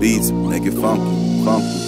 beats, make it funky, funky.